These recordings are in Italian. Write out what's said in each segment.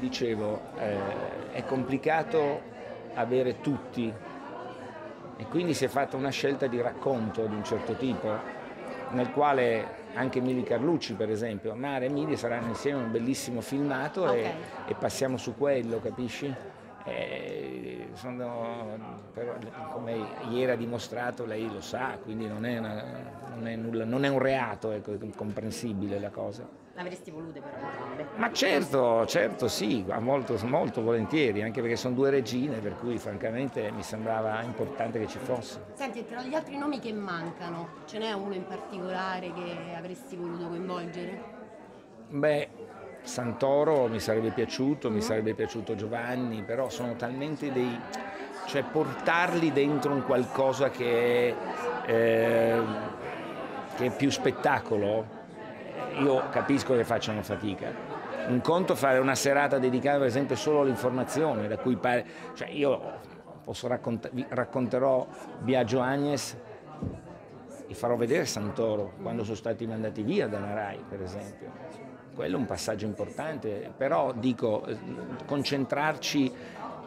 dicevo, eh, è complicato avere tutti e quindi si è fatta una scelta di racconto di un certo tipo, nel quale anche Mili Carlucci per esempio, Mare e Mili saranno insieme un bellissimo filmato okay. e, e passiamo su quello, capisci? Eh, sono, però, come ieri ha dimostrato, lei lo sa, quindi non è, una, non è, nulla, non è un reato, ecco, è comprensibile la cosa. L'avresti volute però entrambe? Ma certo, certo sì, molto, molto volentieri, anche perché sono due regine, per cui francamente mi sembrava importante che ci fosse. Senti, tra gli altri nomi che mancano, ce n'è uno in particolare che avresti voluto coinvolgere? Beh, Santoro mi sarebbe piaciuto, mi mm. sarebbe piaciuto Giovanni, però sono talmente dei... cioè portarli dentro un qualcosa che è, eh, che è più spettacolo, io capisco che facciano fatica. Un conto fare una serata dedicata per esempio solo all'informazione, da cui pare... cioè io posso racconta... racconterò Biagio Agnes e farò vedere Santoro quando sono stati mandati via dalla RAI per esempio quello è un passaggio importante, però dico, concentrarci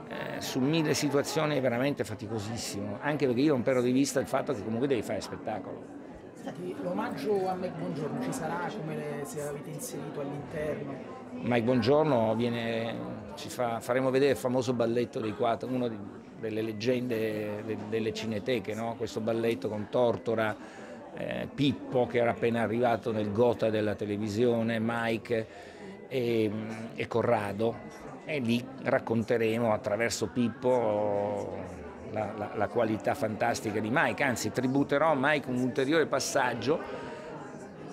eh, su mille situazioni è veramente faticosissimo, anche perché io non perdo di vista il fatto che comunque devi fare spettacolo. Senti, l'omaggio a Mike Buongiorno ci sarà come le, se l'avete inserito all'interno? Mike Buongiorno viene, ci fa, faremo vedere il famoso balletto dei quattro, una delle leggende de, delle cineteche, no? questo balletto con Tortora, eh, Pippo che era appena arrivato nel gota della televisione, Mike e, e Corrado e lì racconteremo attraverso Pippo la, la, la, qualità fantastica di Mike, anzi tributerò a Mike un ulteriore passaggio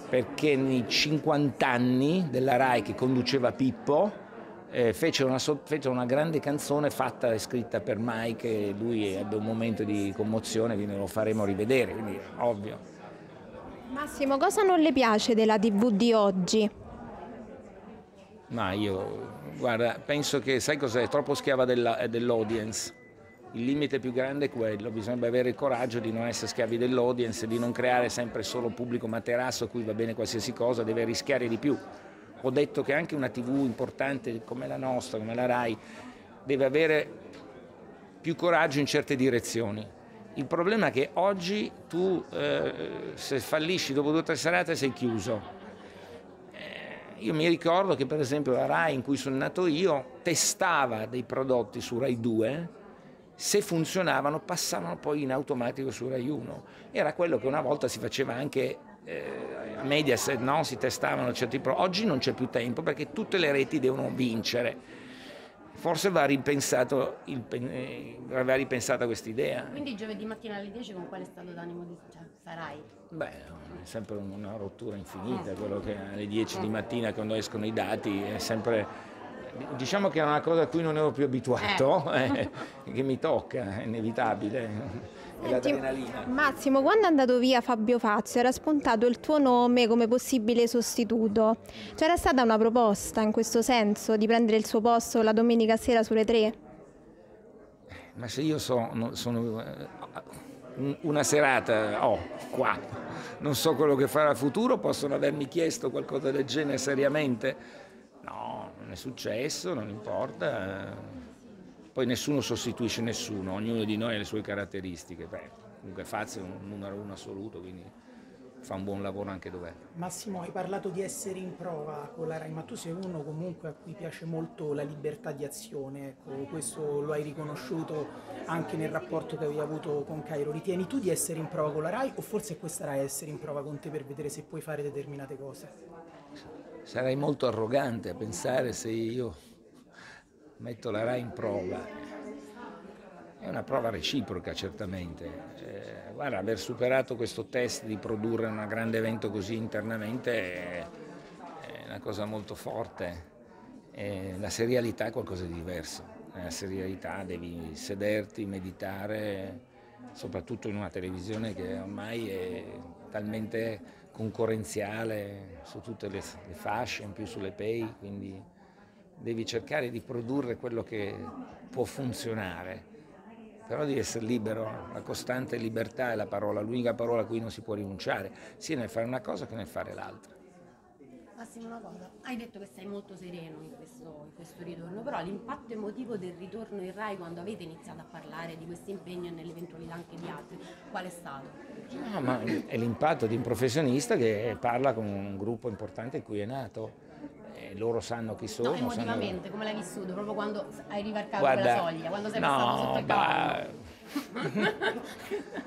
perché nei 50 anni della RAI che conduceva Pippo eh, fece, una, fece, una, grande canzone fatta e scritta per Mike e lui ebbe un momento di commozione, quindi lo faremo rivedere, quindi ovvio. Massimo, cosa non le piace della TV di oggi? Ma io, guarda, penso che, sai cos'è? Troppo schiava della, dell'audience. Il limite più grande è quello, bisogna avere il coraggio di non essere schiavi dell'audience, di non creare sempre solo pubblico materasso a cui va bene qualsiasi cosa, deve rischiare di più. Ho detto che anche una TV importante come la nostra, come la RAI, deve avere più coraggio in certe direzioni il problema è che oggi tu eh, se fallisci dopo due o tre serate sei chiuso. Eh, io mi ricordo che per esempio la RAI in cui sono nato io testava dei prodotti su RAI 2, se funzionavano passavano poi in automatico su RAI 1. Era quello che una volta si faceva anche eh, a Mediaset, no? si testavano certi prodotti. Oggi non c'è più tempo perché tutte le reti devono vincere forse va, ripensato il, eh, va ripensata questa idea. Quindi giovedì mattina alle 10 con quale stato d'animo cioè, sarai? Beh, è sempre una rottura infinita, eh. quello che alle 10 eh. di mattina quando escono i dati è sempre... Diciamo che è una cosa a cui non ero più abituato, eh. eh che mi tocca, è inevitabile l'adrenalina. Massimo, quando è andato via Fabio Fazio era spuntato il tuo nome come possibile sostituto. C'era stata una proposta in questo senso di prendere il suo posto la domenica sera sulle tre? Ma se io sono, sono eh, una serata ho oh, qua, non so quello che farà il futuro, possono avermi chiesto qualcosa del genere seriamente? No, è successo, non importa poi nessuno sostituisce nessuno, ognuno di noi ha le sue caratteristiche. Beh, comunque Fazio è un numero uno assoluto, quindi fa un buon lavoro anche dov'è. Massimo, hai parlato di essere in prova con la RAI, ma tu sei uno comunque a cui piace molto la libertà di azione, ecco, questo lo hai riconosciuto anche nel rapporto che avevi avuto con Cairo. Ritieni tu di essere in prova con la RAI o forse questa RAI essere in prova con te per vedere se puoi fare determinate cose? Sarei molto arrogante a pensare se io metto la RAI in prova. È una prova reciproca certamente. Eh, guarda, aver superato questo test di produrre un grande evento così internamente è, è una cosa molto forte. Eh, la serialità è qualcosa di diverso. Nella serialità devi sederti, meditare, soprattutto in una televisione che ormai è talmente concorrenziale su tutte le, le fasce, in più sulle pay, quindi devi cercare di produrre quello che può funzionare, però devi essere libero, la costante libertà è la parola, l'unica parola a cui non si può rinunciare, sia nel fare una cosa che nel fare l'altra. Massimo, una cosa, hai detto che sei molto sereno in questo, in questo ritorno, però l'impatto emotivo del ritorno in Rai quando avete iniziato a parlare di questo impegno e nell'eventualità anche di altri, qual è stato? No, ma è l'impatto di un professionista che parla con un gruppo importante in cui è nato. E loro sanno chi sono. No, sanno- emotivamente, come l'hai vissuto? Proprio quando hai rivarcato Guarda, quella soglia, quando sei passato sotto no, il cavallo?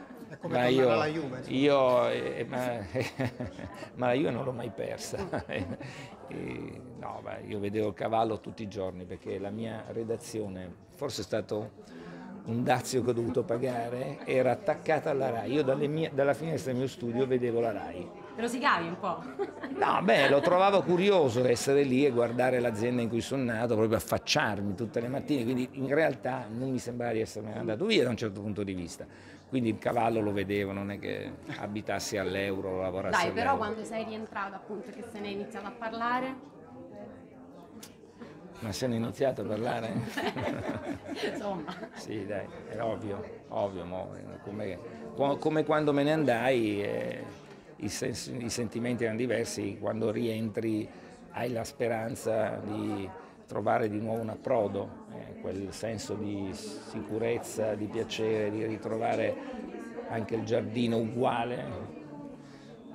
È come ma io, alla Juve. io eh, ma, ma io non l'ho mai persa. E, no, beh, io vedevo il cavallo tutti i giorni perché la mia redazione, forse è stato un dazio che ho dovuto pagare, era attaccata alla RAI. Io mie- dalla finestra del mio studio vedevo la RAI. Te lo si cavi un po'? No, beh, lo trovavo curioso essere lì e guardare l'azienda in cui sono nato, proprio affacciarmi tutte le mattine, quindi in realtà non mi sembrava di esserne andato via da un certo punto di vista. Quindi il cavallo lo vedevo, non è che abitassi all'euro, lavorassi Dai, però quando sei rientrato appunto che se ne è iniziato a parlare, Ma se ne è iniziato a parlare? insomma, sì, dai, è ovvio, ovvio, come, come quando me ne andai, eh, i, i sentimenti erano diversi, quando rientri hai la speranza di trovare di nuovo un approdo, eh, quel senso di sicurezza, di piacere, di ritrovare anche il giardino uguale,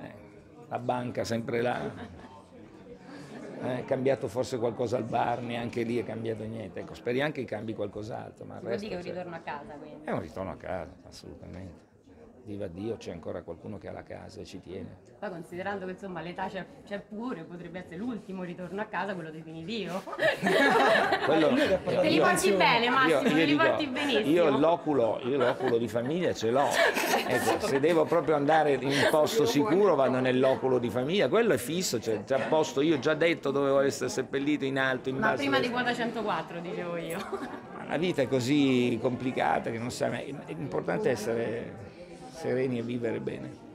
eh, la banca sempre là. Eh, È cambiato forse qualcosa al bar, neanche lì è cambiato niente. Ecco, speriamo che cambi qualcos'altro. Ma vuol dire che è un ritorno a casa quindi. È un ritorno a casa, assolutamente. Viva Dio, c'è ancora qualcuno che ha la casa e ci tiene. Poi considerando che insomma l'età c'è, c'è pure, potrebbe essere l'ultimo ritorno a casa, quello definitivo. Quello- parlato Te li porti bene Massimo, te li dico, porti benissimo. io l'oculo, io l'oculo di famiglia ce l'ho. Ecco, se devo proprio andare in un posto sicuro vado nell'oculo di famiglia, quello è fisso, cioè già posto, io ho già detto dovevo essere seppellito in alto, in Ma basso. prima di quota 104 dicevo io. Ma La vita è così complicata che non sa mai. È importante essere sereni e vivere bene.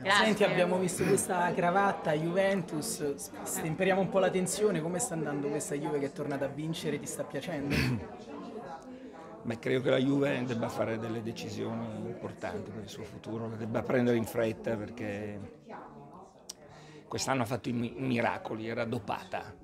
Grazie. Senti, abbiamo visto questa cravatta Juventus, stemperiamo un po' la tensione, come sta andando questa Juve che è tornata a vincere, ti sta piacendo? Beh, credo che la Juve debba fare delle decisioni importanti per il suo futuro, le debba prendere in fretta perché quest'anno ha fatto i mi- miracoli, era dopata.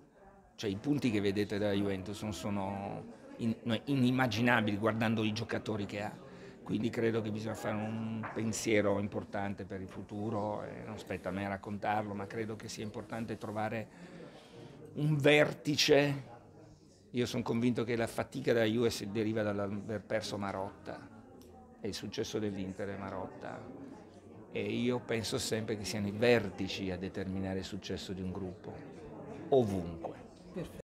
Cioè i punti che vedete dalla Juventus non sono in- no, inimmaginabili guardando i giocatori che ha. Quindi credo che bisogna fare un pensiero importante per il futuro, e non spetta a me raccontarlo, ma credo che sia importante trovare un vertice io sono convinto che la fatica della si deriva dall'aver perso Marotta e il successo dell'Inter è Marotta e io penso sempre che siano i vertici a determinare il successo di un gruppo, ovunque. Perfetto.